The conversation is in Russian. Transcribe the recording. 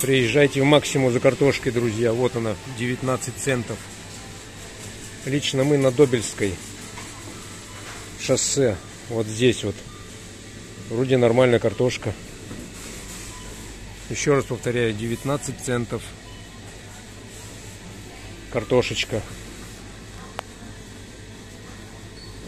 Приезжайте в максимум за картошкой, друзья. Вот она, 19 центов. Лично мы на Добельской шоссе. Вот здесь вот. Вроде нормальная картошка. Еще раз повторяю, 19 центов. Картошечка.